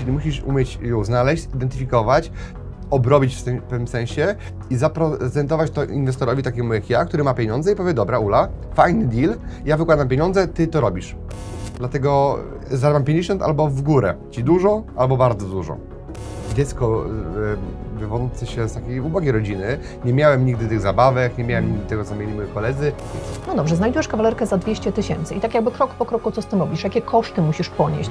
czyli musisz umieć ją znaleźć, identyfikować, obrobić w pewnym sensie i zaprezentować to inwestorowi takiemu jak ja, który ma pieniądze i powie, dobra Ula, fajny deal, ja wykładam pieniądze, ty to robisz. Dlatego zarabiam 50 albo w górę, ci dużo albo bardzo dużo. Dziecko e, wywodzące się z takiej ubogiej rodziny, nie miałem nigdy tych zabawek, nie miałem nigdy tego, co mieli moi koledzy. No dobrze, znajdujesz kawalerkę za 200 tysięcy i tak jakby krok po kroku co z tym robisz? Jakie koszty musisz ponieść?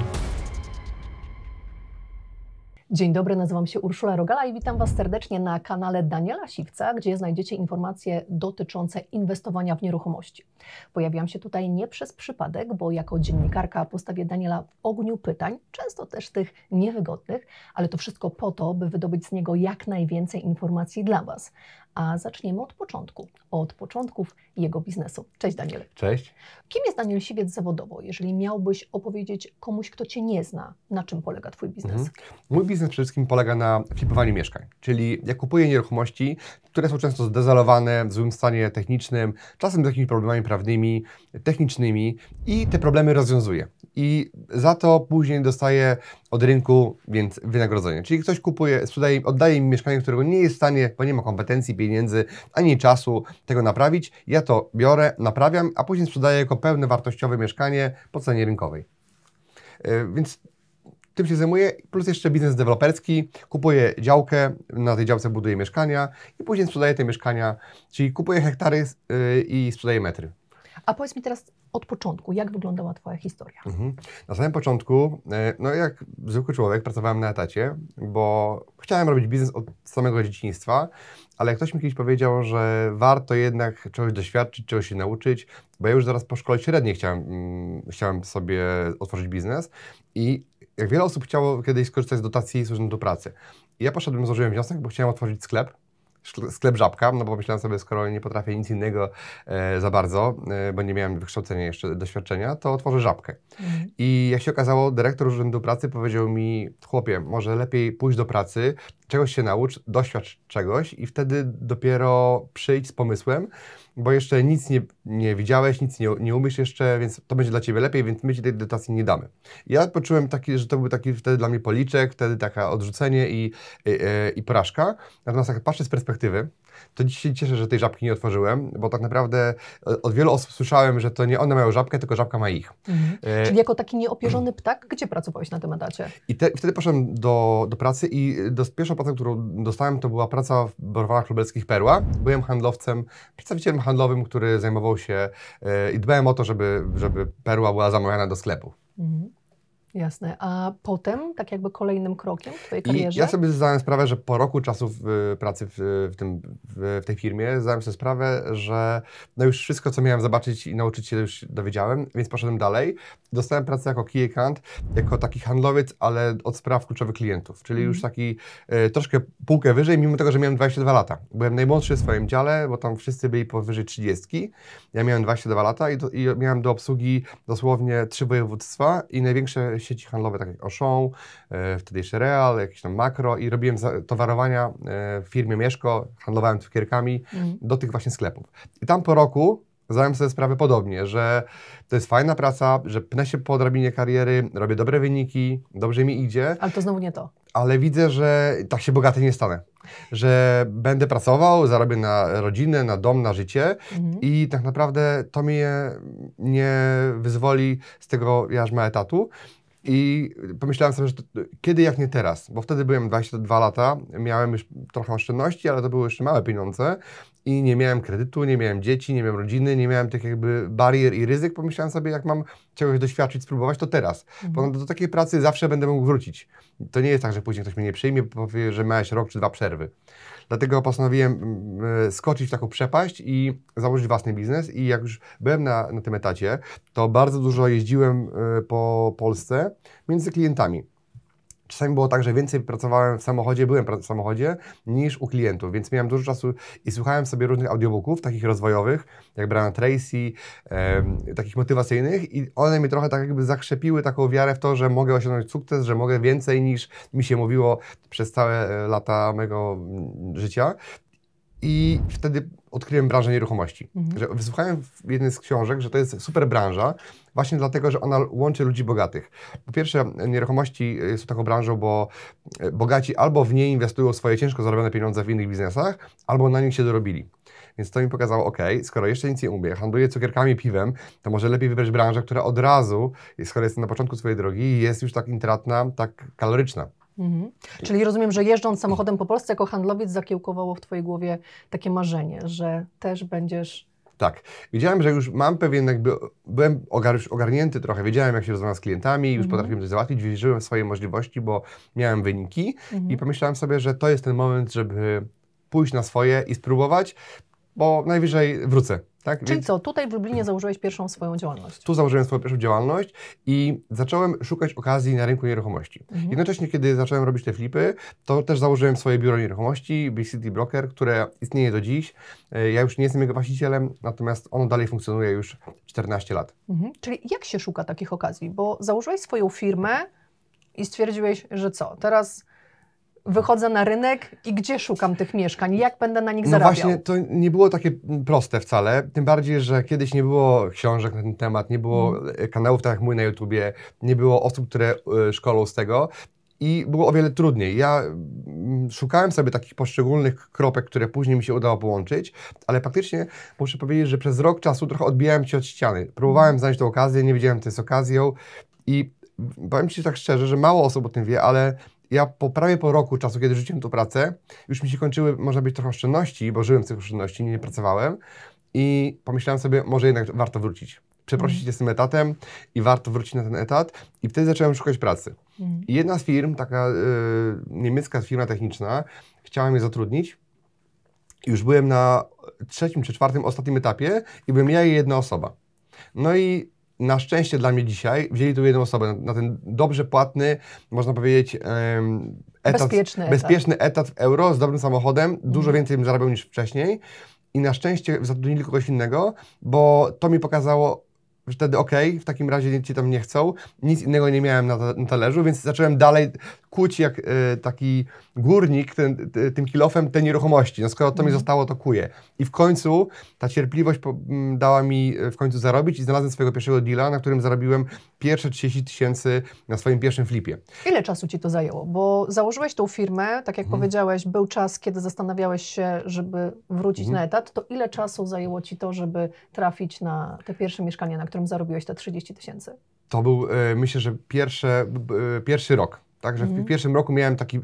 Dzień dobry, nazywam się Urszula Rogala i witam Was serdecznie na kanale Daniela Siwca, gdzie znajdziecie informacje dotyczące inwestowania w nieruchomości. Pojawiłam się tutaj nie przez przypadek, bo jako dziennikarka postawię Daniela w ogniu pytań, często też tych niewygodnych, ale to wszystko po to, by wydobyć z niego jak najwięcej informacji dla Was. A zaczniemy od początku, od początków jego biznesu. Cześć Daniel. Cześć. Kim jest Daniel Siwiec zawodowo? Jeżeli miałbyś opowiedzieć komuś, kto Cię nie zna, na czym polega Twój biznes? Mhm. Mój biznes przede wszystkim polega na flipowaniu mieszkań, czyli ja kupuję nieruchomości, które są często zdezolowane, w złym stanie technicznym, czasem z jakimiś problemami prawnymi, technicznymi i te problemy rozwiązuję. I za to później dostaję od rynku więc wynagrodzenie. Czyli ktoś kupuje, sprzedaje, oddaje mi mieszkanie, którego nie jest w stanie, bo nie ma kompetencji, pieniędzy, ani czasu tego naprawić. Ja to biorę, naprawiam, a później sprzedaję jako pełne wartościowe mieszkanie po cenie rynkowej. Yy, Więc tym się zajmuję, plus jeszcze biznes deweloperski. Kupuję działkę, na tej działce buduję mieszkania i później sprzedaję te mieszkania, czyli kupuję hektary yy, i sprzedaję metry. A powiedz mi teraz od początku, jak wyglądała Twoja historia? Mhm. Na samym początku, e, no jak zwykły człowiek, pracowałem na etacie, bo chciałem robić biznes od samego dzieciństwa, ale ktoś mi kiedyś powiedział, że warto jednak czegoś doświadczyć, czegoś się nauczyć, bo ja już zaraz po szkole średniej chciałem, mm, chciałem sobie otworzyć biznes i jak wiele osób chciało kiedyś skorzystać z dotacji z urzędu pracy. I ja poszedłem, złożyłem wniosek, bo chciałem otworzyć sklep, sklep Żabka, no bo myślałem sobie, skoro nie potrafię nic innego e, za bardzo, e, bo nie miałem wykształcenia jeszcze, doświadczenia, to otworzę Żabkę. Mhm. I jak się okazało, dyrektor Urzędu Pracy powiedział mi, chłopie, może lepiej pójść do pracy, czegoś się naucz, doświadcz czegoś i wtedy dopiero przyjdź z pomysłem, bo jeszcze nic nie, nie widziałeś, nic nie, nie umiesz jeszcze, więc to będzie dla Ciebie lepiej, więc my Ci tej dotacji nie damy. Ja poczułem taki, że to był taki wtedy dla mnie policzek, wtedy taka odrzucenie i, i, i porażka. Natomiast jak patrzę z perspektywy, to dziś się cieszę, że tej żabki nie otworzyłem, bo tak naprawdę e, od wielu osób słyszałem, że to nie one mają żabkę, tylko żabka ma ich. Mhm. E, Czyli jako taki nieopierzony ptak, gdzie pracowałeś na tym etacie? I te, wtedy poszedłem do, do pracy i do, pierwszą pracę, którą dostałem, to była praca w Browarach Lubelskich Perła. Byłem handlowcem, przedstawicielem handlowym, który zajmował się e, i dbałem o to, żeby, żeby Perła była zamawiana do sklepu. Mhm. Jasne. A potem, tak jakby kolejnym krokiem w Twojej I karierze? ja sobie zdałem sprawę, że po roku czasu w, y, pracy w, w, tym, w, w tej firmie zdałem sobie sprawę, że no już wszystko, co miałem zobaczyć i nauczyć się, już dowiedziałem, więc poszedłem dalej. Dostałem pracę jako key account, jako taki handlowiec, ale od spraw kluczowych klientów, czyli już taki y, troszkę półkę wyżej, mimo tego, że miałem 22 lata. Byłem najmłodszy w swoim dziale, bo tam wszyscy byli powyżej 30. Ja miałem 22 lata i, do, i miałem do obsługi dosłownie trzy województwa i największe sieci handlowe, takie jak Auchan, e, wtedy jeszcze Real, jakieś tam makro i robiłem towarowania e, w firmie Mieszko, handlowałem cukierkami Mhm. do tych właśnie sklepów. I tam po roku zdałem sobie sprawę podobnie, że to jest fajna praca, że pnę się po drabinie kariery, robię dobre wyniki, dobrze mi idzie, Ale to znowu nie to. ale widzę, że tak się bogaty nie stanę. Że będę pracował, zarobię na rodzinę, na dom, na życie Mhm. i tak naprawdę to mnie nie wyzwoli z tego jarzma etatu. I pomyślałem sobie, że to, kiedy jak nie teraz, bo wtedy byłem 22 lata, miałem już trochę oszczędności, ale to były jeszcze małe pieniądze i nie miałem kredytu, nie miałem dzieci, nie miałem rodziny, nie miałem tych jakby barier i ryzyk. Pomyślałem sobie, jak mam czegoś doświadczyć, spróbować, to teraz. Bo do takiej pracy zawsze będę mógł wrócić. To nie jest tak, że później ktoś mnie nie przyjmie, powie, że miałeś rok czy dwa przerwy. Dlatego postanowiłem mm, skoczyć w taką przepaść i założyć własny biznes. I jak już byłem na, na tym etacie, to bardzo dużo jeździłem y, po Polsce między klientami. Czasami było tak, że więcej pracowałem w samochodzie, byłem w samochodzie, niż u klientów, więc miałem dużo czasu i słuchałem sobie różnych audiobooków, takich rozwojowych, jak Brian Tracy, takich motywacyjnych i one mi trochę tak jakby zakrzepiły taką wiarę w to, że mogę osiągnąć sukces, że mogę więcej niż mi się mówiło przez całe e, lata mm, życia. I wtedy odkryłem branżę nieruchomości. Mhm. Że wysłuchałem w jednej z książek, że to jest super branża, właśnie dlatego, że ona łączy ludzi bogatych. Po pierwsze, nieruchomości są taką branżą, bo bogaci albo w niej inwestują swoje ciężko zarobione pieniądze w innych biznesach, albo na nich się dorobili. Więc to mi pokazało, ok, skoro jeszcze nic nie umie, handluję cukierkami, piwem, to może lepiej wybrać branżę, która od razu, skoro jestem na początku swojej drogi, jest już tak intratna, tak kaloryczna. Mhm. Czyli rozumiem, że jeżdżąc samochodem po Polsce jako handlowiec zakiełkowało w Twojej głowie takie marzenie, że też będziesz tak. Wiedziałem, że już mam pewien, jakby byłem ogarnięty trochę, wiedziałem, jak się rozmawia z klientami, już Mhm. potrafiłem coś załatwić, wierzyłem w swoje możliwości, bo miałem wyniki Mhm. i pomyślałem sobie, że to jest ten moment, żeby pójść na swoje i spróbować, bo najwyżej wrócę. Tak? Czyli Więc co, tutaj w Lublinie założyłeś pierwszą swoją działalność? tu założyłem swoją pierwszą działalność i zacząłem szukać okazji na rynku nieruchomości. Mhm. Jednocześnie, kiedy zacząłem robić te flipy, to też założyłem swoje biuro nieruchomości, Big City Broker, które istnieje do dziś. E, Ja już nie jestem jego właścicielem, natomiast ono dalej funkcjonuje już 14 lat. Mhm. Czyli jak się szuka takich okazji? Bo założyłeś swoją firmę i stwierdziłeś, że co, teraz wychodzę na rynek i gdzie szukam tych mieszkań? Jak będę na nich No zarabiał? właśnie, to nie było takie proste wcale, tym bardziej, że kiedyś nie było książek na ten temat, nie było Mhm. e, kanałów tak jak mój na YouTubie, nie było osób, które e, szkolą z tego i było o wiele trudniej. Ja mm, szukałem sobie takich poszczególnych kropek, które później mi się udało połączyć, ale faktycznie muszę powiedzieć, że przez rok czasu trochę odbijałem się od ściany. Próbowałem znaleźć tę okazję, nie wiedziałem, co jest okazją i powiem Ci tak szczerze, że mało osób o tym wie, ale ja po prawie po roku czasu, kiedy rzuciłem tą pracę, już mi się kończyły, można być trochę oszczędności, bo żyłem z tych oszczędności, nie, pracowałem i pomyślałem sobie, może jednak warto wrócić. Przeprosić się z tym etatem i warto wrócić na ten etat i wtedy zacząłem szukać pracy. Mhm. I jedna z firm, taka y, niemiecka firma techniczna, chciała mnie zatrudnić. Już byłem na trzecim czy czwartym, ostatnim etapie i byłem ja i jedna osoba. No i na szczęście dla mnie dzisiaj wzięli tu jedną osobę na, ten dobrze płatny, można powiedzieć, etat, Bezpieczny etat. bezpieczny etat w euro z dobrym samochodem. Dużo Mhm. więcej bym zarabiał niż wcześniej. I na szczęście zatrudnili kogoś innego, bo to mi pokazało, że wtedy okej, w takim razie ci tam nie chcą. Nic innego nie miałem na, na talerzu, więc zacząłem dalej kuć jak e, taki górnik ten, ty- tym kilofem te nieruchomości. No skoro to mi Mhm. zostało, to kuję. I w końcu ta cierpliwość po, m, dała mi e, w końcu zarobić i znalazłem swojego pierwszego deala, na którym zarobiłem pierwsze 30 tysięcy na swoim pierwszym flipie. Ile czasu Ci to zajęło? Bo założyłeś tą firmę, tak jak Mhm. powiedziałeś, był czas, kiedy zastanawiałeś się, żeby wrócić Mhm. na etat, to ile czasu zajęło Ci to, żeby trafić na te pierwsze mieszkanie, na którym zarobiłeś te 30 tysięcy? To był, e, myślę, że pierwsze, pierwszy rok. Także Mhm. w pierwszym roku miałem taki e,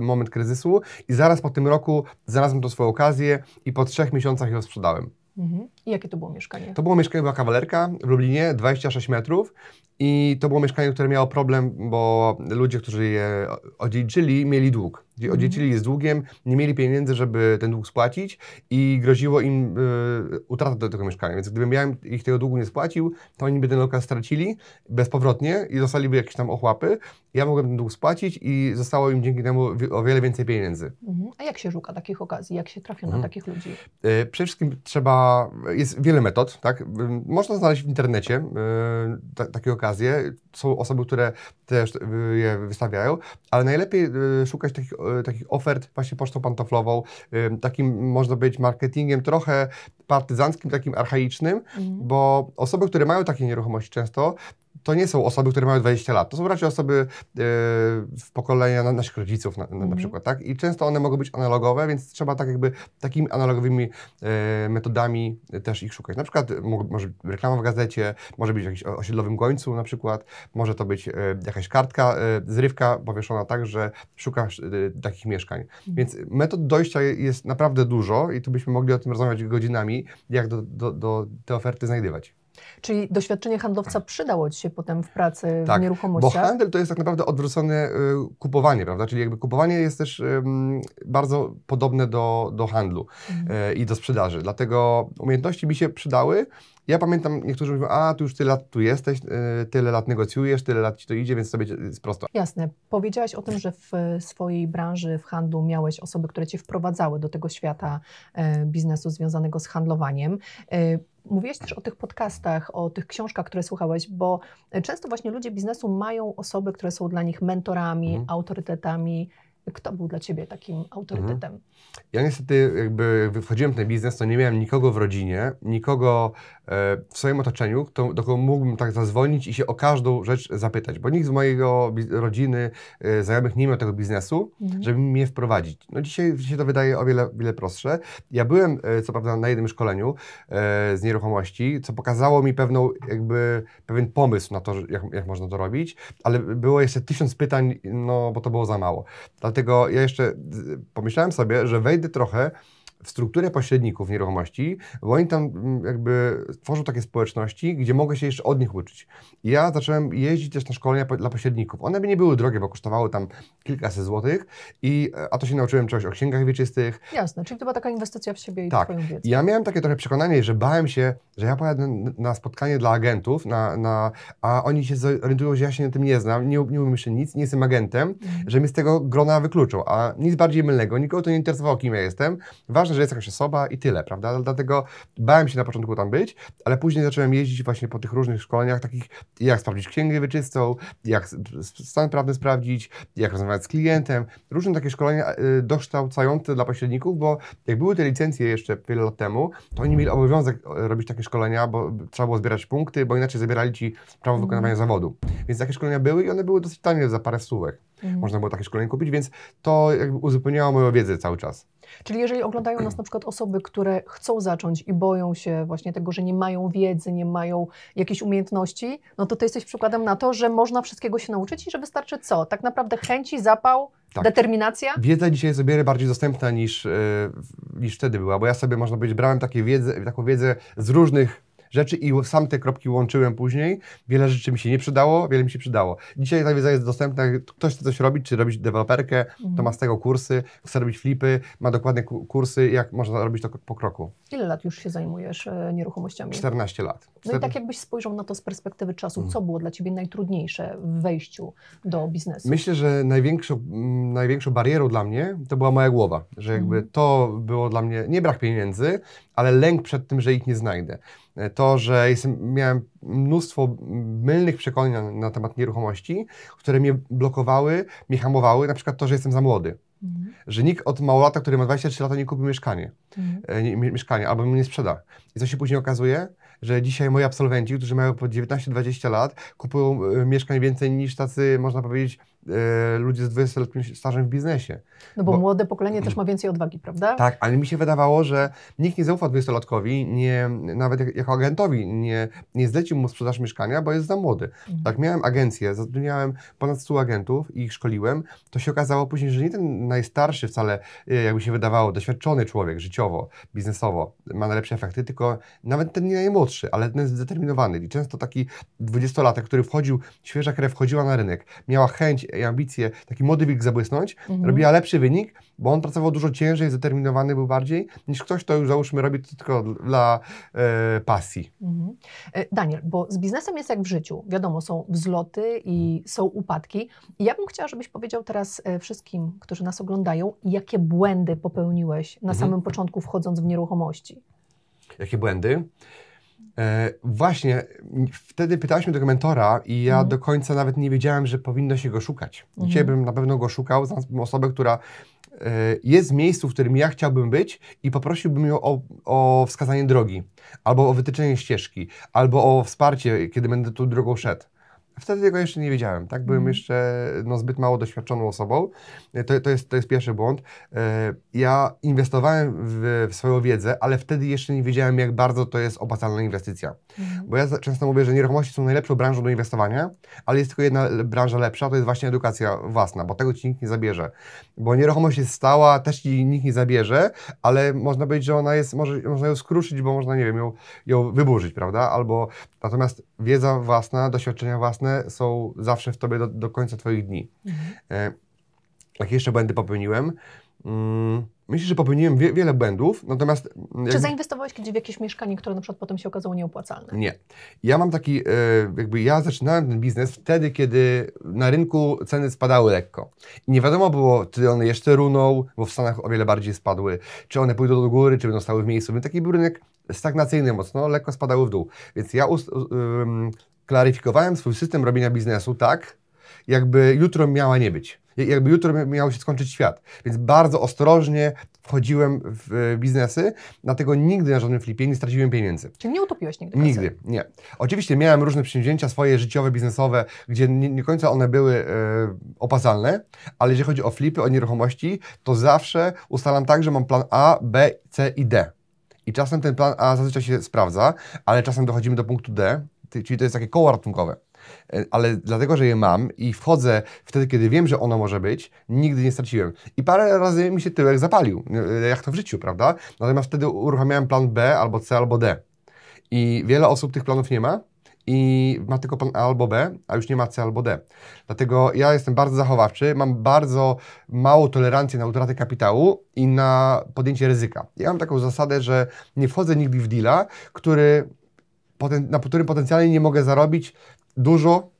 moment kryzysu i zaraz po tym roku znalazłem tą swoją okazję i po trzech miesiącach ją sprzedałem. Mhm. I jakie to było mieszkanie? To było mieszkanie, była kawalerka w Lublinie, 26 metrów i to było mieszkanie, które miało problem, bo ludzie, którzy je odziedziczyli, mieli dług. Mhm. Odziedziczyli je z długiem, nie mieli pieniędzy, żeby ten dług spłacić i groziło im y, utrata do tego mieszkania. Więc gdybym ja ich tego długu nie spłacił, to oni by ten lokal stracili bezpowrotnie i dostaliby jakieś tam ochłapy. Ja mogłem ten dług spłacić i zostało im dzięki temu o wiele więcej pieniędzy. Mhm. A jak się szuka takich okazji? Jak się trafia Mhm. na takich ludzi? E, Przede wszystkim trzeba, jest wiele metod, tak? Ym, Można znaleźć w internecie ta, takie okazje. Są osoby, które też e, je wystawiają, ale najlepiej e, szukać takich, e, takich ofert właśnie pocztą pantoflową, takim można być marketingiem trochę partyzanckim, takim archaicznym, Mhm. bo osoby, które mają takie nieruchomości często, to nie są osoby, które mają 20 lat. To są raczej osoby e, w pokolenia na, naszych rodziców na, na, na Mhm. przykład, tak? I często one mogą być analogowe, więc trzeba tak jakby takimi analogowymi e, metodami też ich szukać. Na przykład mo- może być reklama w gazecie, może być w jakimś osiedlowym gońcu na przykład, może to być e, jakaś kartka, zrywka powieszona tak, że szukasz takich mieszkań. Więc metod dojścia je- jest naprawdę dużo i tu byśmy mogli o tym rozmawiać godzinami, jak do, do, do te oferty znajdywać. Czyli doświadczenie handlowca przydało Ci się potem w pracy w Tak, Bo nieruchomościach? handel to jest tak naprawdę odwrócone y, kupowanie, prawda? Czyli jakby kupowanie jest też bardzo podobne do, do handlu Mhm. y, i do sprzedaży. Dlatego umiejętności mi się przydały. Ja pamiętam, niektórzy mówią, a tu już tyle lat tu jesteś, y, tyle lat negocjujesz, tyle lat ci to idzie, więc sobie jest prosto. Jasne. Powiedziałaś o tym, że w swojej branży, w handlu miałeś osoby, które Cię wprowadzały do tego świata biznesu związanego z handlowaniem. Mówiłeś też o tych podcastach, o tych książkach, które słuchałeś, bo często właśnie ludzie biznesu mają osoby, które są dla nich mentorami, Mhm. autorytetami. Kto był dla Ciebie takim autorytetem? Mhm. Ja niestety jakby wchodziłem w ten biznes, to nie miałem nikogo w rodzinie, nikogo e, w swoim otoczeniu, kto, do kogo mógłbym tak zadzwonić i się o każdą rzecz zapytać, bo nikt z mojego rodziny, e, znajomych nie miał tego biznesu, mhm. żeby mnie wprowadzić. No dzisiaj się to wydaje o wiele, wiele prostsze. Ja byłem e, co prawda na jednym szkoleniu z nieruchomości, co pokazało mi pewną jakby pewien pomysł na to, jak, jak można to robić, ale było jeszcze tysiąc pytań, no bo to było za mało. Dlatego ja jeszcze pomyślałem sobie, że wejdę trochę w strukturę pośredników nieruchomości, bo oni tam mm, jakby tworzą takie społeczności, gdzie mogę się jeszcze od nich uczyć. I ja zacząłem jeździć też na szkolenia dla pośredników. One by nie były drogie, bo kosztowały tam kilkaset złotych, i, a to się nauczyłem czegoś o księgach wieczystych. Jasne, czyli to była taka inwestycja w siebie i tak. Twoją wiedzę. Ja miałem takie trochę przekonanie, że bałem się, że ja pojadę na spotkanie dla agentów, na, na, a oni się zorientują, że ja się na tym nie znam, nie, nie umiem jeszcze nic, nie jestem agentem, mhm. że mnie z tego grona wykluczą, a nic bardziej mylnego, nikogo to nie interesowało, kim ja jestem. Ważne, ważne, że jest jakaś osoba i tyle, prawda? Dlatego bałem się na początku tam być, ale później zacząłem jeździć właśnie po tych różnych szkoleniach, takich jak sprawdzić księgę wieczystą, jak stan prawny sprawdzić, jak rozmawiać z klientem. Różne takie szkolenia y, dokształcające dla pośredników, bo jak były te licencje jeszcze wiele lat temu, to oni mieli obowiązek e, robić takie szkolenia, bo trzeba było zbierać punkty, bo inaczej zabierali ci prawo mhm. wykonywania zawodu. Więc takie szkolenia były i one były dosyć tanie za parę stówek. Mhm. Można było takie szkolenie kupić, więc to jakby uzupełniało moją wiedzę cały czas. Czyli jeżeli oglądają nas na przykład osoby, które chcą zacząć i boją się właśnie tego, że nie mają wiedzy, nie mają jakiejś umiejętności, no to ty jesteś przykładem na to, że można wszystkiego się nauczyć i że wystarczy co? Tak naprawdę chęci, zapał, tak. determinacja? Wiedza dzisiaj jest o wiele bardziej dostępna niż, yy, niż wtedy była, bo ja sobie, można powiedzieć, brałem takie wiedzę, taką wiedzę z różnych rzeczy i sam te kropki łączyłem później. Wiele rzeczy mi się nie przydało, wiele mi się przydało. Dzisiaj ta wiedza jest dostępna, ktoś chce coś robić, czy robić deweloperkę, mhm. to ma z tego kursy, chce robić flipy, ma dokładne kursy, jak można robić to po kroku. Ile lat już się zajmujesz e, nieruchomościami? 14 lat. No i tak jakbyś spojrzał na to z perspektywy czasu, mhm. co było dla Ciebie najtrudniejsze w wejściu do biznesu? Myślę, że największą, największą barierą dla mnie to była moja głowa, że jakby mhm. to było dla mnie nie brak pieniędzy, ale lęk przed tym, że ich nie znajdę. E, to, że jestem, miałem mnóstwo mylnych przekonań na, na, temat nieruchomości, które mnie blokowały, mnie hamowały, na przykład to, że jestem za młody. Mhm. Że nikt od małolata, który ma 23 lata, nie kupi mieszkanie, mhm. E, nie, mieszkanie albo mnie nie sprzeda. I co się później okazuje? Że dzisiaj moi absolwenci, którzy mają po 19-20 lat, kupują e, mieszkań więcej niż tacy, można powiedzieć, ludzie z 20-letnim stażem w biznesie. No bo, bo, młode pokolenie też ma więcej odwagi, prawda? Tak, ale mi się wydawało, że nikt nie zaufa 20-latkowi, nie, nawet jak, jako agentowi nie, nie zlecił mu sprzedaż mieszkania, bo jest za młody. Mhm. Tak miałem agencję, zatrudniałem ponad 100 agentów i ich szkoliłem, to się okazało później, że nie ten najstarszy wcale, e, jakby się wydawało, doświadczony człowiek życiowo, biznesowo ma najlepsze efekty, tylko nawet ten nie najmłodszy, ale ten zdeterminowany. I często taki 20-latek, który wchodził, świeża krew wchodziła na rynek, miała chęć i ambicje, taki młody wilk zabłysnąć, mhm. robiła lepszy wynik, bo on pracował dużo ciężej, zdeterminowany był bardziej, niż ktoś, kto już załóżmy robi to tylko dla e, pasji. Mhm. E, Daniel, bo z biznesem jest jak w życiu. Wiadomo, są wzloty i są upadki. I ja bym chciała, żebyś powiedział teraz e, wszystkim, którzy nas oglądają, jakie błędy popełniłeś na mhm. samym początku wchodząc w nieruchomości. Jakie błędy? E, właśnie, wtedy pytałeś mnie tego mentora i ja mhm. do końca nawet nie wiedziałem, że powinno się go szukać. Mhm. Dzisiaj bym na pewno go szukał, znalazłbym osobę, która e, jest w miejscu, w którym ja chciałbym być i poprosiłbym ją o, o wskazanie drogi, albo o wytyczenie ścieżki, albo o wsparcie, kiedy będę tą drogą szedł. Wtedy tego jeszcze nie wiedziałem, tak? Byłem mm. jeszcze no, zbyt mało doświadczoną osobą. E, to, to, jest, to jest pierwszy błąd. E, ja inwestowałem w, w, swoją wiedzę, ale wtedy jeszcze nie wiedziałem, jak bardzo to jest opłacalna inwestycja. Mm. Bo ja często mówię, że nieruchomości są najlepszą branżą do inwestowania, ale jest tylko jedna branża lepsza, to jest właśnie edukacja własna, bo tego ci nikt nie zabierze. Bo nieruchomość jest stała, też ci nikt nie zabierze, ale można powiedzieć, że ona jest, może, można ją skruszyć, bo można, nie wiem, ją, ją wyburzyć, prawda? Albo natomiast wiedza własna, doświadczenia własne, są zawsze w tobie do, do końca twoich dni. Mhm. E, jakie jeszcze błędy popełniłem? Mm, myślę, że popełniłem wie, wiele błędów, natomiast... Czy zainwestowałeś kiedyś w jakieś mieszkanie, które na przykład potem się okazało nieopłacalne? Nie. Ja mam taki, e, jakby ja zaczynałem ten biznes wtedy, kiedy na rynku ceny spadały lekko. I nie wiadomo było, czy one jeszcze runą, bo w Stanach o wiele bardziej spadły, czy one pójdą do góry, czy będą stały w miejscu. Więc taki był rynek stagnacyjny mocno, lekko spadały w dół. Więc ja klaryfikowałem swój system robienia biznesu tak, jakby jutro miała nie być. jakby jutro miał się skończyć świat. Więc bardzo ostrożnie wchodziłem w biznesy, dlatego nigdy na żadnym flipie nie straciłem pieniędzy. Czyli nie utopiłeś nigdy? Nigdy, nie. Oczywiście miałem różne przedsięwzięcia swoje życiowe, biznesowe, gdzie nie, nie końca one były e, opłacalne, ale jeżeli chodzi o flipy, o nieruchomości, to zawsze ustalam tak, że mam plan A, B, C i D. I czasem ten plan A zazwyczaj się sprawdza, ale czasem dochodzimy do punktu D, czyli to jest takie koło ratunkowe. E, ale dlatego, że je mam i wchodzę wtedy, kiedy wiem, że ono może być, nigdy nie straciłem. I parę razy mi się tyłek zapalił, e, jak to w życiu, prawda? Natomiast wtedy uruchamiałem plan B, albo C, albo D. I wiele osób tych planów nie ma i ma tylko plan A albo B, a już nie ma C albo D. Dlatego ja jestem bardzo zachowawczy, mam bardzo małą tolerancję na utratę kapitału i na podjęcie ryzyka. Ja mam taką zasadę, że nie wchodzę nigdy w deala, który, na którym potencjalnie nie mogę zarobić dużo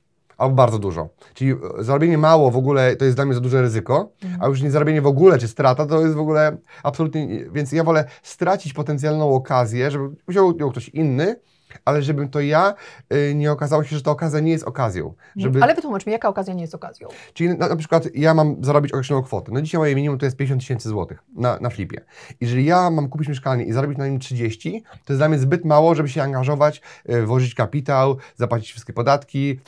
albo bardzo dużo. Czyli e, zarobienie mało w ogóle to jest dla mnie za duże ryzyko, mhm. a już nie zarobienie w ogóle czy strata to jest w ogóle absolutnie. Więc ja wolę stracić potencjalną okazję, żeby wziął ją ktoś inny, ale żebym to ja y, nie okazało się, że ta okazja nie jest okazją. Żeby... Ale wytłumacz mi, jaka okazja nie jest okazją? Czyli na, na przykład ja mam zarobić określoną kwotę. No dzisiaj moje minimum to jest 50 tysięcy złotych na, na flipie. Jeżeli ja mam kupić mieszkanie i zarobić na nim 30, to jest dla mnie zbyt mało, żeby się angażować, y, włożyć kapitał, zapłacić wszystkie podatki,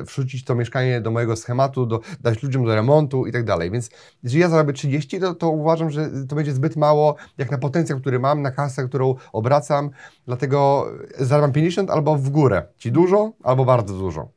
y, wrzucić to mieszkanie do mojego schematu, do, dać ludziom do remontu i tak dalej. Więc jeżeli ja zarobię 30, to, to uważam, że to będzie zbyt mało jak na potencjał, który mam, na kasę, którą obracam. Dlatego zarabiam 50 albo w górę. Ci dużo albo bardzo dużo.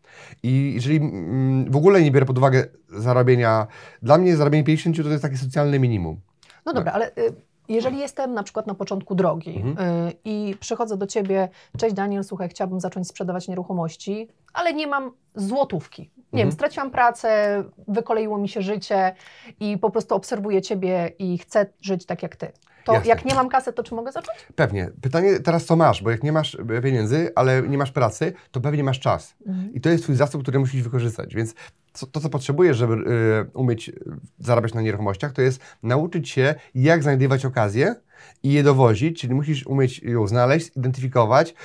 I jeżeli mm, w ogóle nie biorę pod uwagę zarabienia, dla mnie zarabienie 50 to jest takie socjalne minimum. No dobra, ale y, jeżeli jestem na przykład na początku drogi mhm. y, i przychodzę do Ciebie, cześć Daniel, słuchaj, chciałbym zacząć sprzedawać nieruchomości, ale nie mam złotówki. Nie mhm. wiem, straciłam pracę, wykoleiło mi się życie i po prostu obserwuję Ciebie i chcę żyć tak jak Ty. To Jasne. jak nie mam kasy, to czy mogę zacząć? Pewnie. Pytanie teraz co masz, bo jak nie masz pieniędzy, ale nie masz pracy, to pewnie masz czas. Mhm. I to jest twój zasób, który musisz wykorzystać. Więc co, to, co potrzebujesz, żeby y, umieć y, zarabiać na nieruchomościach, to jest nauczyć się, jak znajdywać okazje i je dowozić, czyli musisz umieć ją znaleźć, identyfikować,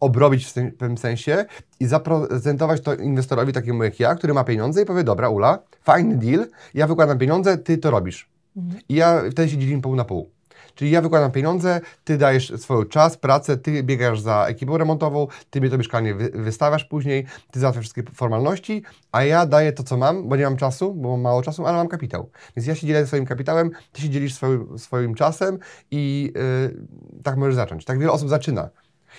obrobić w, w pewnym sensie i zaprezentować to inwestorowi takiemu jak ja, który ma pieniądze i powie, dobra Ula, fajny deal, ja wykładam pieniądze, ty to robisz. Mhm. I ja wtedy się dzielimy pół na pół. Czyli ja wykładam pieniądze, ty dajesz swój czas, pracę, ty biegasz za ekipą remontową, ty mnie to mieszkanie wy, wystawiasz później, ty załatwiasz wszystkie formalności, a ja daję to, co mam, bo nie mam czasu, bo mam mało czasu, ale mam kapitał. Więc ja się dzielę swoim kapitałem, ty się dzielisz swoim, swoim czasem i yy, tak możesz zacząć. Tak wiele osób zaczyna.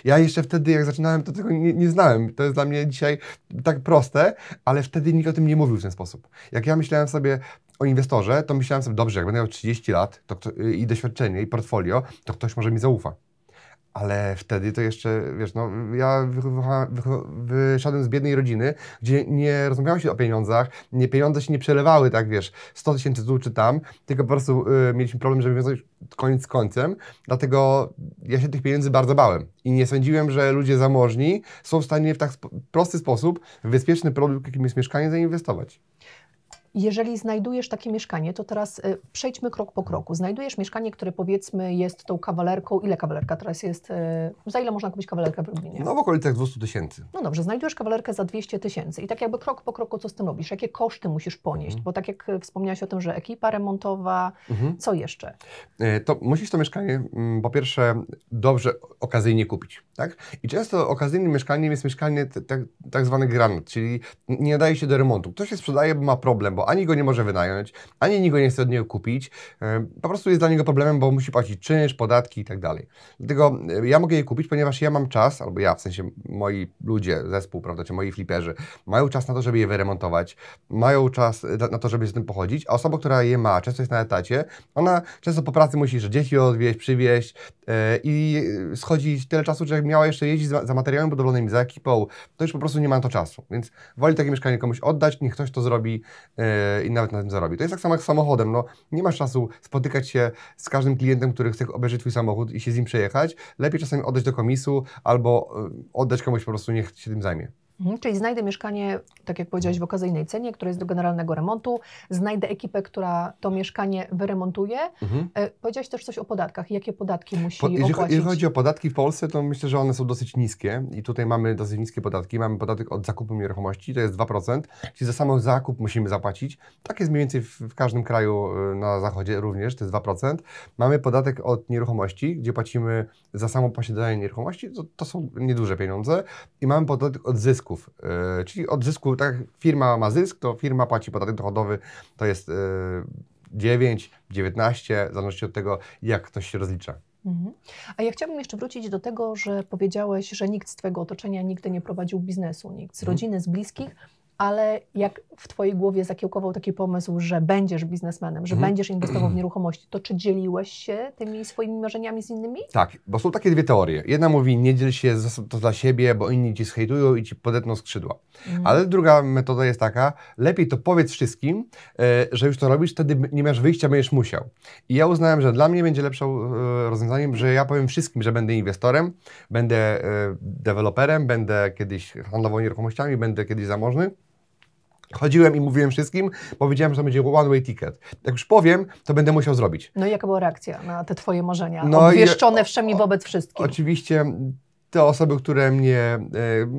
Ja jeszcze wtedy, jak zaczynałem, to tego nie, nie, znałem. To jest dla mnie dzisiaj tak proste, ale wtedy nikt o tym nie mówił w ten sposób. Jak ja myślałem sobie, o inwestorze, to myślałem sobie, dobrze, jak będę miał 30 lat to kto, i doświadczenie, i portfolio, to ktoś może mi zaufa. Ale wtedy to jeszcze, wiesz, no, ja wyszedłem z biednej rodziny, gdzie nie rozmawiało się o pieniądzach, nie, pieniądze się nie przelewały, tak, wiesz, 100 tysięcy tu czy tam, tylko po prostu y, mieliśmy problem, żeby wiązać koniec z końcem, dlatego ja się tych pieniędzy bardzo bałem i nie sądziłem, że ludzie zamożni są w stanie w tak sp prosty sposób w bezpieczny produkt, jakim jest mieszkanie, zainwestować. Jeżeli znajdujesz takie mieszkanie, to teraz y, przejdźmy krok po kroku. Znajdujesz mieszkanie, które powiedzmy jest tą kawalerką. Ile kawalerka teraz jest? Y, za ile można kupić kawalerkę w Lublinie? No w okolicach 200 tysięcy. No dobrze, znajdujesz kawalerkę za 200 tysięcy i tak jakby krok po kroku co z tym robisz? Jakie koszty musisz ponieść? Mhm. Bo tak jak wspomniałaś o tym, że ekipa remontowa, mhm. co jeszcze? E, to musisz to mieszkanie mm, po pierwsze dobrze okazyjnie kupić. Tak? I często okazyjnym mieszkaniem jest mieszkanie tak, tak zwany granat, czyli nie nadaje się do remontu. Ktoś się sprzedaje, bo ma problem, bo ani go nie może wynająć, ani nikt go nie chce od niego kupić. E, po prostu jest dla niego problemem, bo musi płacić czynsz, podatki i tak dalej. Dlatego e, ja mogę je kupić, ponieważ ja mam czas, albo ja, w sensie moi ludzie, zespół, prawda, czy moi fliperzy, mają czas na to, żeby je wyremontować, mają czas na to, żeby z tym pochodzić, a osoba, która je ma, często jest na etacie, ona często po pracy musi, że dzieci odwieźć, przywieźć i schodzi tyle czasu, że jak miała jeszcze jeździć za, materiałem budowlanymi, za ekipą, to już po prostu nie ma na to czasu. Więc woli takie mieszkanie komuś oddać, niech ktoś to zrobi, i nawet na tym zarobi. To jest tak samo jak z samochodem. No, nie masz czasu spotykać się z każdym klientem, który chce obejrzeć Twój samochód i się z nim przejechać. Lepiej czasami oddać do komisu albo y, oddać komuś po prostu, niech się tym zajmie. Mhm, czyli znajdę mieszkanie, tak jak powiedziałeś, w okazyjnej cenie, które jest do generalnego remontu, znajdę ekipę, która to mieszkanie wyremontuje. Mhm. E, powiedziałeś też coś o podatkach. Jakie podatki musi Po, jeżeli, opłacić? jeżeli chodzi o podatki w Polsce, to myślę, że one są dosyć niskie i tutaj mamy dosyć niskie podatki. Mamy podatek od zakupu nieruchomości, to jest 2%, czyli za sam zakup musimy zapłacić. Tak jest mniej więcej w, w każdym kraju y, na zachodzie również, to jest 2%. Mamy podatek od nieruchomości, gdzie płacimy za samo posiadanie nieruchomości, to, to są nieduże pieniądze. I mamy podatek od zysków, y, czyli od zysku, tak firma ma zysk, to firma płaci podatek dochodowy, to jest y, 9, 19, w zależności od tego, jak ktoś się rozlicza. Mhm. A ja chciałabym jeszcze wrócić do tego, że powiedziałeś, że nikt z Twojego otoczenia nigdy nie prowadził biznesu, nikt z Mhm. rodziny, z bliskich, ale jak w Twojej głowie zakiełkował taki pomysł, że będziesz biznesmenem, że Mhm. będziesz inwestował w nieruchomości, to czy dzieliłeś się tymi swoimi marzeniami z innymi? Tak, bo są takie dwie teorie. Jedna mówi, nie dziel się to dla siebie, bo inni ci zhejtują i ci podetną skrzydła. Mhm. Ale druga metoda jest taka, lepiej to powiedz wszystkim, e, że już to robisz, wtedy nie masz wyjścia, będziesz musiał. I ja uznałem, że dla mnie będzie lepszym e, rozwiązaniem, że ja powiem wszystkim, że będę inwestorem, będę e, deweloperem, będę kiedyś handlował nieruchomościami, będę kiedyś zamożny. Chodziłem i mówiłem wszystkim, bo wiedziałem, że to będzie one way ticket. Jak już powiem, to będę musiał zrobić. No i jaka była reakcja na te Twoje marzenia? No i- Obwieszczone wszemi wobec wszystkich. Oczywiście te osoby, które mnie e,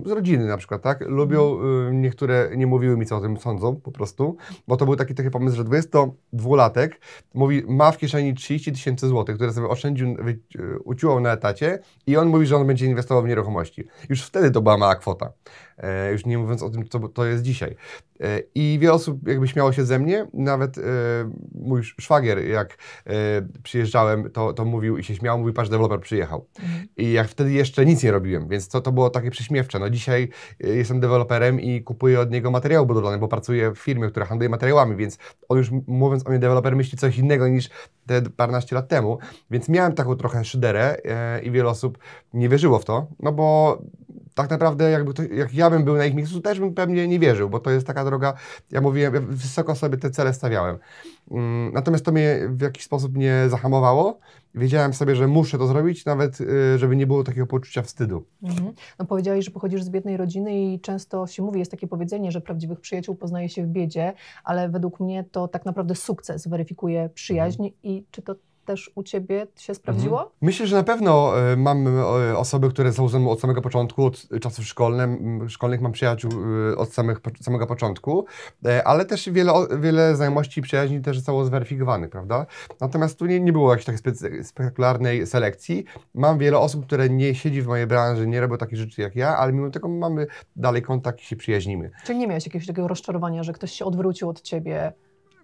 z rodziny na przykład, tak, lubią, e, niektóre nie mówiły mi, co o tym sądzą po prostu, bo to był taki, taki pomysł, że 22-latek mówi, ma w kieszeni 30 tysięcy złotych, które sobie oszczędził, wy, e, uciął na etacie i on mówi, że on będzie inwestował w nieruchomości. Już wtedy to była mała kwota, już nie mówiąc o tym, co to jest dzisiaj. E, I wiele osób jakby śmiało się ze mnie, nawet e, mój szwagier, jak e, przyjeżdżałem, to, to mówił i się śmiał, mówi, patrz, deweloper przyjechał. Mhm. I jak wtedy jeszcze nic nie robiłem, więc to, to było takie prześmiewcze. No dzisiaj jestem deweloperem i kupuję od niego materiały budowlane, bo pracuję w firmie, która handluje materiałami, więc on już mówiąc o mnie deweloper myśli coś innego niż te paręnaście lat temu, więc miałem taką trochę szyderę e, i wiele osób nie wierzyło w to, no bo tak naprawdę jakby to, jak ja bym był na ich miejscu, też bym pewnie nie wierzył, bo to jest taka droga, ja mówiłem, ja wysoko sobie te cele stawiałem. Mm, Natomiast to mnie w jakiś sposób nie zahamowało. Wiedziałem sobie, że muszę to zrobić, nawet y, żeby nie było takiego poczucia wstydu. Mhm. No powiedziałeś, że pochodzisz z biednej rodziny i często się mówi, jest takie powiedzenie, że prawdziwych przyjaciół poznaje się w biedzie, ale według mnie to tak naprawdę sukces weryfikuje przyjaźń Mhm. i czy to też u Ciebie się sprawdziło? Myślę, że na pewno y, mam y, osoby, które są ze mną od samego początku, od czasów szkolnym, m, szkolnych mam przyjaciół y, od samych, samego początku, e, ale też wiele, wiele znajomości i przyjaźni też zostało zweryfikowanych, prawda? Natomiast tu nie, nie było jakiejś takiej spektakularnej selekcji. Mam wiele osób, które nie siedzi w mojej branży, nie robią takich rzeczy jak ja, ale mimo tego mamy dalej kontakt i się przyjaźnimy. Czyli nie miałeś jakiegoś takiego rozczarowania, że ktoś się odwrócił od Ciebie?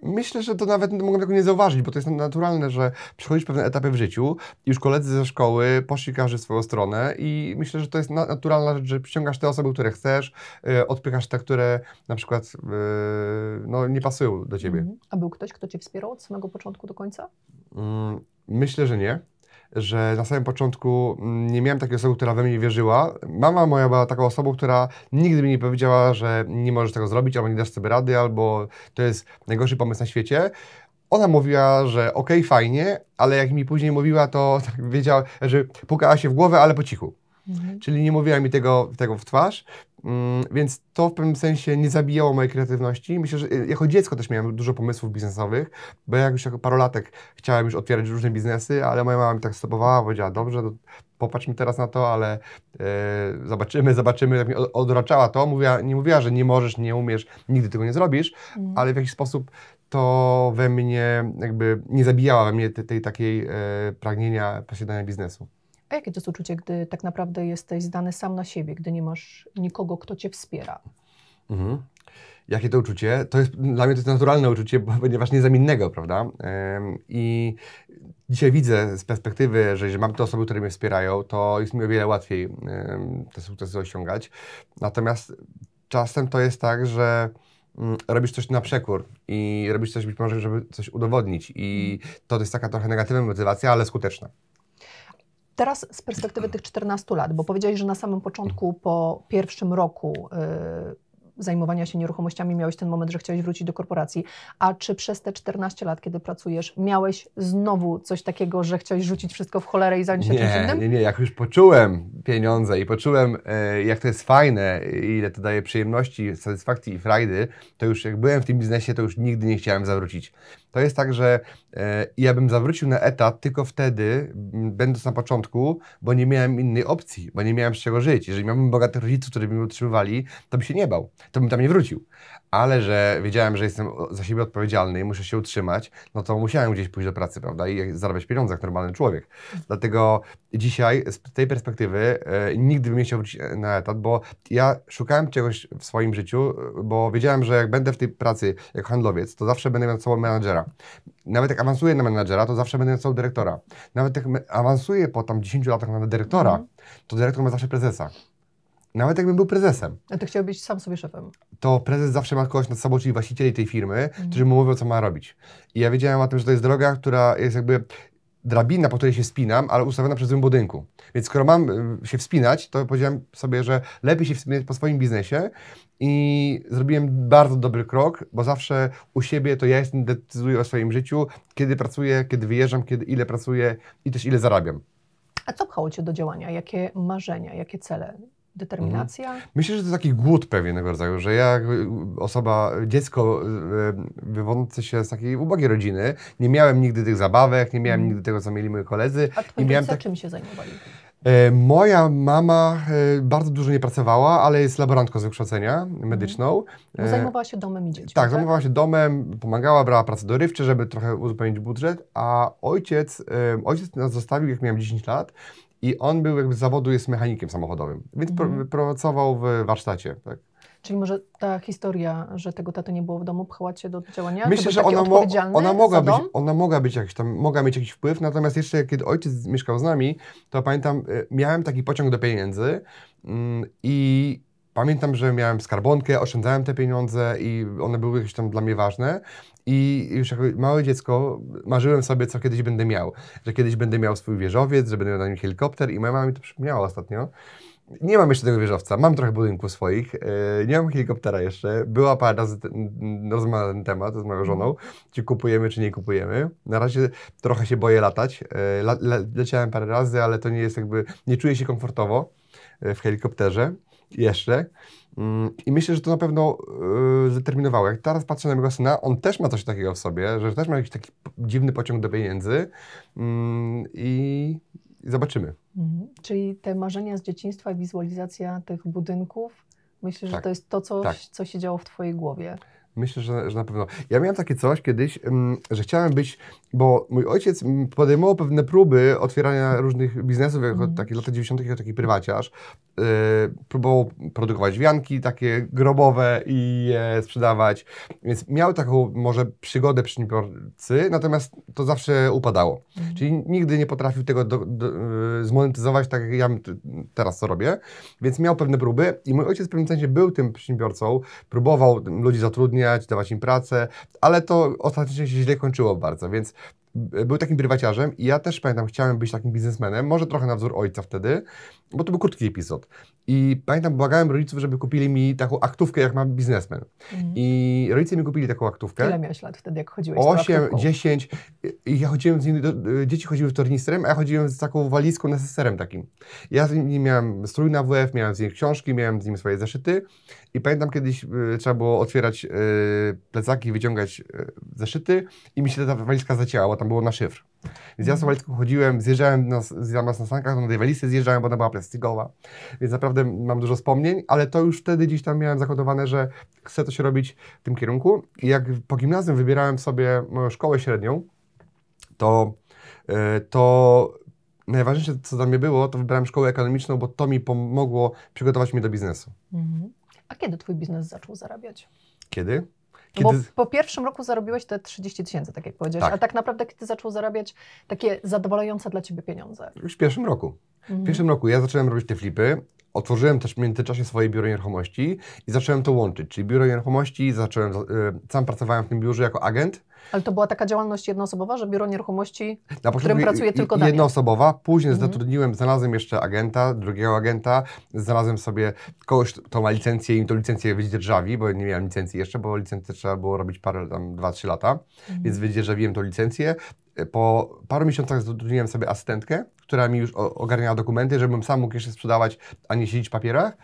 Myślę, że to nawet mogę tego nie zauważyć, bo to jest naturalne, że przechodzisz pewne etapy w życiu już koledzy ze szkoły poszli każdy w swoją stronę i myślę, że to jest na- naturalna rzecz, że przyciągasz te osoby, które chcesz, y, odpychasz te, które na przykład y, no, nie pasują do ciebie. Mhm. A był ktoś, kto Cię wspierał od samego początku do końca? Mm, Myślę, że nie. Że na samym początku mm, nie miałem takiej osoby, która we mnie wierzyła. Mama moja była taką osobą, która nigdy mi nie powiedziała, że nie możesz tego zrobić, albo nie dasz sobie rady, albo to jest najgorszy pomysł na świecie. Ona mówiła, że okej, fajnie, ale jak mi później mówiła, to tak wiedziała, że pukała się w głowę, ale po cichu. Mhm. Czyli nie mówiła mi tego, tego w twarz, więc to w pewnym sensie nie zabijało mojej kreatywności. Myślę, że y, jako dziecko też miałem dużo pomysłów biznesowych, bo jak już jako parolatek chciałem już otwierać różne biznesy, ale moja mama mi tak stopowała, powiedziała, dobrze, to popatrzmy teraz na to, ale e, zobaczymy, zobaczymy, tak mi od- odraczała to, mówiła, nie mówiła, że nie możesz, nie umiesz, nigdy tego nie zrobisz, Mhm. ale w jakiś sposób to we mnie jakby nie zabijała we mnie tej, tej takiej e, pragnienia posiadania biznesu. A jakie to jest uczucie, gdy tak naprawdę jesteś zdany sam na siebie, gdy nie masz nikogo, kto Cię wspiera? Mhm. Jakie to uczucie? To jest dla mnie to jest naturalne uczucie, ponieważ nie znam innego, prawda? I dzisiaj widzę z perspektywy, że jeżeli mam te osoby, które mnie wspierają, to jest mi o wiele łatwiej te sukcesy osiągać. Natomiast czasem to jest tak, że mm, robisz coś na przekór i robisz coś być może, żeby coś udowodnić i to jest taka trochę negatywna motywacja, ale skuteczna. Teraz z perspektywy tych 14 lat, bo powiedziałeś, że na samym początku, po pierwszym roku, y, zajmowania się nieruchomościami miałeś ten moment, że chciałeś wrócić do korporacji. A czy przez te 14 lat, kiedy pracujesz, miałeś znowu coś takiego, że chciałeś rzucić wszystko w cholerę i zająć się czymś Nie, innym? nie, nie. Jak już poczułem pieniądze i poczułem, e, jak to jest fajne, ile to daje przyjemności, satysfakcji i frajdy, to już jak byłem w tym biznesie, to już nigdy nie chciałem zawrócić. To jest tak, że e, ja bym zawrócił na etat tylko wtedy, będąc na początku, bo nie miałem innej opcji, bo nie miałem z czego żyć. Jeżeli miałbym bogatych rodziców, którzy by mnie utrzymywali, to bym się nie bał, to bym tam nie wrócił. Ale że wiedziałem, że jestem za siebie odpowiedzialny i muszę się utrzymać, no to musiałem gdzieś pójść do pracy, prawda, i zarabiać pieniądze jak normalny człowiek. Dlatego dzisiaj z tej perspektywy e, nigdy bym nie chciał wrócić e, na etat, bo ja szukałem czegoś w swoim życiu, e, bo wiedziałem, że jak będę w tej pracy jako handlowiec, to zawsze będę miał sobą menadżera. Nawet jak awansuję na menadżera, to zawsze będę miał sobą dyrektora. Nawet jak awansuję po tam 10 latach na dyrektora, Mhm. to dyrektor ma zawsze prezesa. Nawet jakbym był prezesem, A ty chciałbyś być sam sobie szefem. to prezes zawsze ma kogoś nad sobą, czyli właścicieli tej firmy, Mhm. którzy mu mówią, co ma robić. I ja wiedziałem o tym, że to jest droga, która jest jakby drabina, po której się wspinam, ale ustawiona przy złym budynku. Więc skoro mam y, się wspinać, to powiedziałem sobie, że lepiej się wspinać po swoim biznesie i zrobiłem bardzo dobry krok, bo zawsze u siebie to ja jestem, decyduję o swoim życiu, kiedy pracuję, kiedy wyjeżdżam, kiedy ile pracuję i też ile zarabiam. A co pchało cię do działania? Jakie marzenia, jakie cele? Determinacja? Myślę, że to taki głód pewnego rodzaju, że ja, jakby osoba, dziecko y, wywodzące się z takiej ubogiej rodziny, nie miałem nigdy tych zabawek, nie miałem Mhm. nigdy tego, co mieli moi koledzy. A twoi rodzice tak- czym się zajmowali? E, moja mama e, bardzo dużo nie pracowała, ale jest laborantką z wykształcenia medyczną. No, E, zajmowała się domem i dziećmi, tak, zajmowała się domem, pomagała, brała prace dorywcze, żeby trochę uzupełnić budżet, a ojciec, ojciec nas zostawił, jak miałem 10 lat i on był jakby z zawodu, jest mechanikiem samochodowym, więc Mhm. pr- pracował w warsztacie. Tak. Czyli może ta historia, że tego taty nie było w domu, pchała cię do działania? Myślę, że ona, mo- ona, mogła być, ona mogła być jakiś tam, mogła mieć jakiś wpływ, natomiast jeszcze kiedy ojciec mieszkał z nami, to pamiętam, y, miałem taki pociąg do pieniędzy mm, i pamiętam, że miałem skarbonkę, oszczędzałem te pieniądze i one były jakieś tam dla mnie ważne i już jako małe dziecko marzyłem sobie, co kiedyś będę miał, że kiedyś będę miał swój wieżowiec, że będę miał na nim helikopter i moja mama mi to przypomniała ostatnio. Nie mam jeszcze tego wieżowca, mam trochę budynków swoich, yy, nie mam helikoptera jeszcze. Była parę razy rozmowa na ten temat z moją żoną, czy kupujemy, czy nie kupujemy. Na razie trochę się boję latać. La, le, leciałem parę razy, ale to nie jest jakby, nie czuję się komfortowo yy, w helikopterze jeszcze. Mm, I myślę, że to na pewno yy, zdeterminowało. Jak teraz patrzę na mojego syna, on też ma coś takiego w sobie, że też ma jakiś taki dziwny pociąg do pieniędzy mm, i, zobaczymy. Mhm. Czyli te marzenia z dzieciństwa i wizualizacja tych budynków, myślę, że Tak. to jest to, coś, Tak. co się działo w twojej głowie. Myślę, że, że na pewno. Ja miałem takie coś kiedyś, ym, że chciałem być, bo mój ojciec mm, podejmował pewne próby otwierania różnych biznesów, jako Mhm. taki lata 90. jako taki prywaciarz. Yy, próbował produkować wianki takie grobowe i je sprzedawać, więc miał taką może przygodę przedsiębiorcy, natomiast to zawsze upadało. Mhm. Czyli nigdy nie potrafił tego do, do, y, zmonetyzować tak, jak ja teraz to robię, więc miał pewne próby i mój ojciec w pewnym sensie był tym przedsiębiorcą, próbował ludzi zatrudniać, dawać im pracę, ale to ostatecznie się źle kończyło bardzo, więc był takim prywaciarzem i ja też pamiętam, chciałem być takim biznesmenem, może trochę na wzór ojca wtedy, bo to był krótki epizod. I pamiętam, błagałem rodziców, żeby kupili mi taką aktówkę, jak ma biznesmen. Mhm. I rodzice mi kupili taką aktówkę. Ile miałeś lat wtedy, jak chodziłeś z tą 8, aktywką? 10 i ja chodziłem z nimi, dzieci chodziły tornistrem, a ja chodziłem z taką walizką neseserem takim. Ja z nimi miałem strój na WF, miałem z nimi książki, miałem z nimi swoje zeszyty i pamiętam kiedyś y, trzeba było otwierać y, plecaki, wyciągać y, zeszyty i mi się ta walizka zacięła, bo tam było na szyfr. Więc ja z tą walizką chodziłem, zjeżdżałem na, zamiast na sankach, na tej walizce zjeżdżałem, bo ona była plastikowa. Więc naprawdę mam dużo wspomnień, ale to już wtedy gdzieś tam miałem zakodowane, że chcę coś robić w tym kierunku. I jak po gimnazjum wybierałem sobie moją szkołę średnią, to, to najważniejsze, co dla mnie było, to wybrałem szkołę ekonomiczną, bo to mi pomogło przygotować mnie do biznesu. Mhm. A kiedy twój biznes zaczął zarabiać? Kiedy? No Kiedy... Bo po pierwszym roku zarobiłeś te 30 tysięcy, tak jak powiedziałeś, Tak. a tak naprawdę kiedy zaczął zarabiać takie zadowalające dla ciebie pieniądze? Już w pierwszym roku. W Mhm. pierwszym roku ja zacząłem robić te flipy. Otworzyłem też w międzyczasie swoje biuro nieruchomości i zacząłem to łączyć. Czyli biuro nieruchomości, zacząłem, y, sam pracowałem w tym biurze jako agent. Ale to była taka działalność jednoosobowa, że biuro nieruchomości, Na w którym pracuje tylko Daniel? Jednoosobowa, później mhm. zatrudniłem, znalazłem jeszcze agenta, drugiego agenta, znalazłem sobie kogoś, kto ma licencję i to licencję wydzierżawi, bo nie miałem licencji jeszcze, bo licencję trzeba było robić parę, tam 2-3 lata, mhm. więc wydzierżawiłem tą licencję. Po paru miesiącach zatrudniłem sobie asystentkę, która mi już ogarniała dokumenty, żebym sam mógł jeszcze sprzedawać, a nie siedzieć w papierach.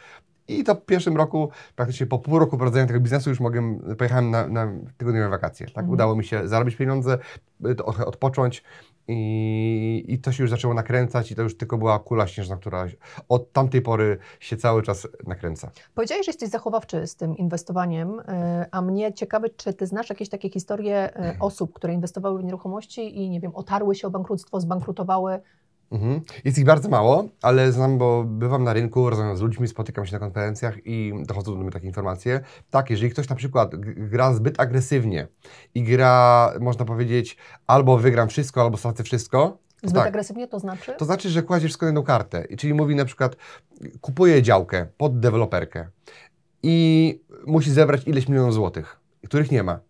I to w pierwszym roku, praktycznie po pół roku prowadzenia tego biznesu już mogłem, pojechałem na, na tygodniowe wakacje. Tak? Mhm. Udało mi się zarobić pieniądze, trochę odpocząć i, i to się już zaczęło nakręcać i to już tylko była kula śnieżna, która od tamtej pory się cały czas nakręca. Powiedziałeś, że jesteś zachowawczy z tym inwestowaniem, e, a mnie ciekawy, czy ty znasz jakieś takie historie e, osób, które inwestowały w nieruchomości i nie wiem, otarły się o bankructwo, zbankrutowały, Mhm. Jest ich bardzo mało, ale znam, bo bywam na rynku, rozmawiam z ludźmi, spotykam się na konferencjach i dochodzą do mnie takie informacje. Tak, jeżeli ktoś na przykład gra zbyt agresywnie i gra, można powiedzieć, albo wygram wszystko, albo stracę wszystko, Zbyt tak. agresywnie to znaczy? To znaczy, że kładzie wszystko na jedną kartę. Czyli mówi na przykład, kupuje działkę pod deweloperkę i musi zebrać ileś milionów złotych, których nie ma.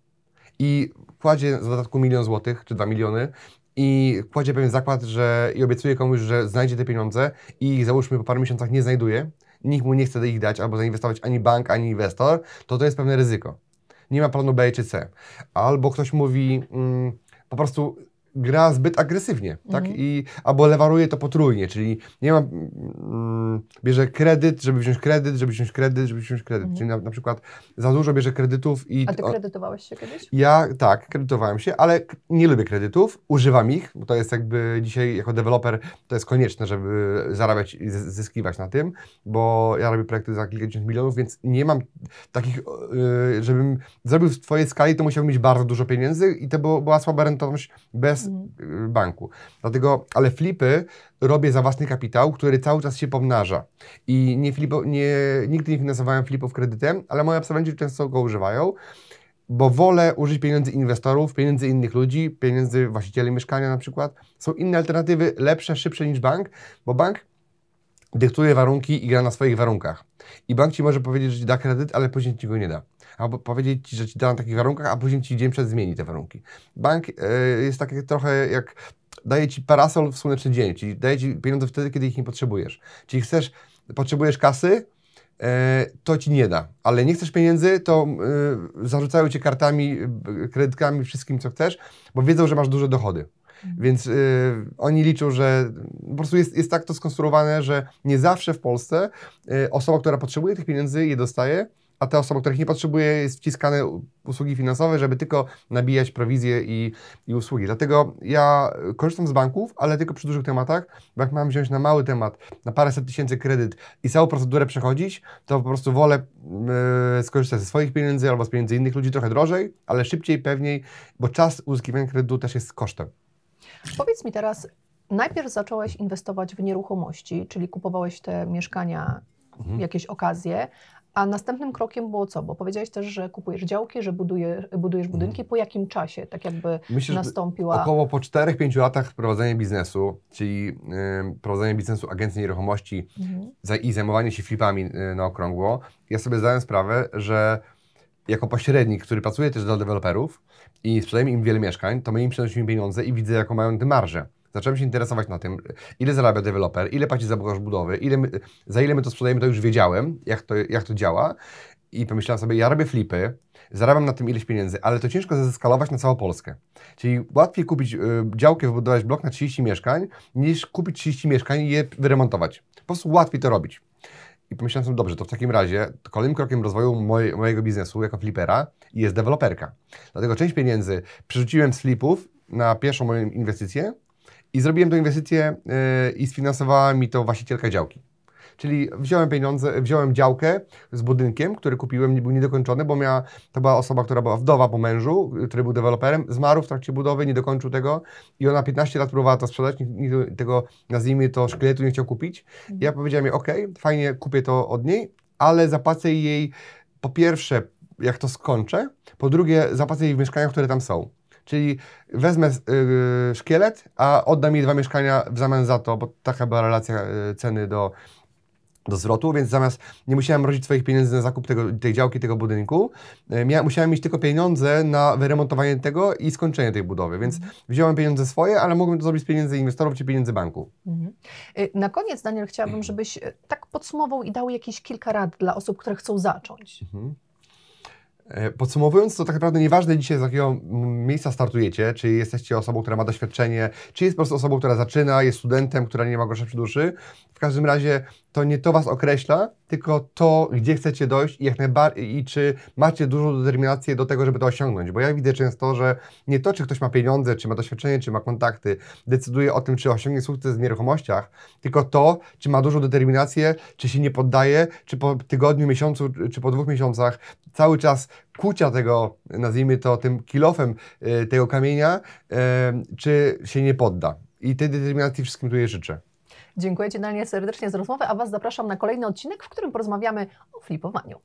I kładzie z dodatku milion złotych, czy dwa miliony i kładzie pewien zakład, że i obiecuje komuś, że znajdzie te pieniądze i załóżmy po paru miesiącach nie znajduje, nikt mu nie chce ich dać albo zainwestować ani bank, ani inwestor, to to jest pewne ryzyko. Nie ma planu B czy C. Albo ktoś mówi mm, po prostu gra zbyt agresywnie, tak? Mhm. I, albo lewaruje to potrójnie, czyli nie ma, mm, bierze kredyt, żeby wziąć kredyt, żeby wziąć kredyt, żeby wziąć kredyt. Mhm. Czyli na, na, przykład za dużo bierze kredytów i... A ty kredytowałeś się kiedyś? Ja tak, kredytowałem się, ale nie lubię kredytów, używam ich, bo to jest jakby dzisiaj jako deweloper to jest konieczne, żeby zarabiać i zyskiwać na tym, bo ja robię projekty za kilkadziesiąt milionów, więc nie mam takich, yy, żebym zrobił w twojej skali, to musiałbym mieć bardzo dużo pieniędzy i to było, była słaba rentowność bez mhm. banku. Dlatego, ale flipy robię za własny kapitał, który cały czas się pomnaża. I nie flipo, nie, nigdy nie finansowałem flipów kredytem, ale moi absolwenci często go używają bo wolę użyć pieniędzy inwestorów, pieniędzy innych ludzi, pieniędzy właścicieli mieszkania na przykład. Są inne alternatywy, lepsze, szybsze niż bank, bo bank dyktuje warunki i gra na swoich warunkach. I bank ci może powiedzieć, że da kredyt, ale później ci go nie da albo powiedzieć Ci, że Ci da na takich warunkach, a później Ci dzień przed zmieni te warunki. Bank y, jest taki trochę jak daje Ci parasol w słoneczny dzień, czyli daje Ci pieniądze wtedy, kiedy ich nie potrzebujesz. Czyli chcesz, potrzebujesz kasy, e, to ci nie da. Ale nie chcesz pieniędzy, to y, zarzucają cię kartami, kredytkami, wszystkim co chcesz, bo wiedzą, że masz duże dochody. Mhm. Więc oni liczą, że po prostu jest, jest tak to skonstruowane, że nie zawsze w Polsce osoba, która potrzebuje tych pieniędzy, je dostaje, a te osoby, których nie potrzebuje, jest wciskane usługi finansowe, żeby tylko nabijać prowizje i, i usługi. Dlatego ja korzystam z banków, ale tylko przy dużych tematach, bo jak mam wziąć na mały temat, na paręset tysięcy kredyt i całą procedurę przechodzić, to po prostu wolę yy, skorzystać ze swoich pieniędzy albo z pieniędzy innych ludzi trochę drożej, ale szybciej, pewniej, bo czas uzyskiwania kredytu też jest kosztem. Powiedz mi teraz, najpierw zacząłeś inwestować w nieruchomości, czyli kupowałeś te mieszkania, mhm. jakieś okazje, a następnym krokiem było co? Bo powiedziałeś też, że kupujesz działki, że buduje, budujesz mhm. budynki. Po jakim czasie tak jakby Myślę, nastąpiła... Około po 4-5 latach prowadzenia biznesu, czyli y, prowadzenia biznesu agencji nieruchomości mhm. i zajmowanie się flipami y, na okrągło, ja sobie zdałem sprawę, że jako pośrednik, który pracuje też dla deweloperów i sprzedajemy im wiele mieszkań, to my im przynosimy pieniądze i widzę, jaką mają te marże. Zacząłem się interesować na tym, ile zarabia deweloper, ile płaci za bagaż budowy, ile my, za ile my to sprzedajemy, to już wiedziałem, jak to, jak to działa. I pomyślałem sobie, ja robię flipy, zarabiam na tym ileś pieniędzy, ale to ciężko zeskalować na całą Polskę. Czyli łatwiej kupić y, działkę, wybudować blok na 30 mieszkań, niż kupić 30 mieszkań i je wyremontować. Po prostu łatwiej to robić. I pomyślałem sobie, dobrze, to w takim razie kolejnym krokiem rozwoju moje, mojego biznesu jako flipera jest deweloperka. Dlatego część pieniędzy przerzuciłem z flipów na pierwszą moją inwestycję, i zrobiłem tę inwestycję yy, i sfinansowała mi to właścicielka działki. Czyli wziąłem pieniądze, wziąłem działkę z budynkiem, który kupiłem, był niedokończony, bo miała, to była osoba, która była wdowa po mężu, który był deweloperem, zmarł w trakcie budowy, nie dokończył tego i ona 15 lat próbowała to sprzedać, nikt tego, nazwijmy to, szkieletu nie chciał kupić. Ja powiedziałem jej, ok, fajnie, kupię to od niej, ale zapłacę jej po pierwsze, jak to skończę, po drugie, zapłacę jej w mieszkaniach, które tam są. Czyli wezmę yy, szkielet, a oddam jej dwa mieszkania w zamian za to, bo taka była relacja yy, ceny do, do zwrotu, więc zamiast nie musiałem mrozić swoich pieniędzy na zakup tego, tej działki, tego budynku, e, mia, musiałem mieć tylko pieniądze na wyremontowanie tego i skończenie tej budowy, więc wziąłem pieniądze swoje, ale mogłem to zrobić z pieniędzy inwestorów czy pieniędzy banku. Mhm. Y, Na koniec, Daniel, chciałabym, żebyś y, tak podsumował i dał jakieś kilka rad dla osób, które chcą zacząć. Mhm. E, Podsumowując, to tak naprawdę nieważne dzisiaj z jakiego miejsca startujecie, czy jesteście osobą, która ma doświadczenie, czy jest po prostu osobą, która zaczyna, jest studentem, która nie ma grosza przy duszy. W każdym razie to nie to Was określa, tylko to, gdzie chcecie dojść i jak i czy macie dużą determinację do tego, żeby to osiągnąć. Bo ja widzę często, że nie to, czy ktoś ma pieniądze, czy ma doświadczenie, czy ma kontakty, decyduje o tym, czy osiągnie sukces w nieruchomościach, tylko to, czy ma dużą determinację, czy się nie poddaje, czy po tygodniu, miesiącu, czy po dwóch miesiącach cały czas kucia tego, nazwijmy to tym kilofem y, tego kamienia, y, czy się nie podda. I tej determinacji wszystkim tutaj życzę. Dziękuję Ci, Daniel, serdecznie za rozmowę, a Was zapraszam na kolejny odcinek, w którym porozmawiamy o flipowaniu.